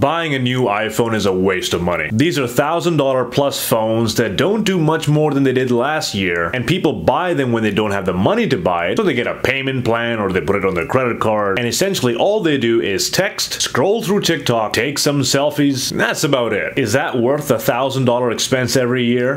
Buying a new iPhone is a waste of money. These are $1,000 plus phones that don't do much more than they did last year, and people buy them when they don't have the money to buy it, so they get a payment plan or they put it on their credit card, and essentially all they do is text, scroll through TikTok, take some selfies, that's about it. Is that worth a $1,000 expense every year?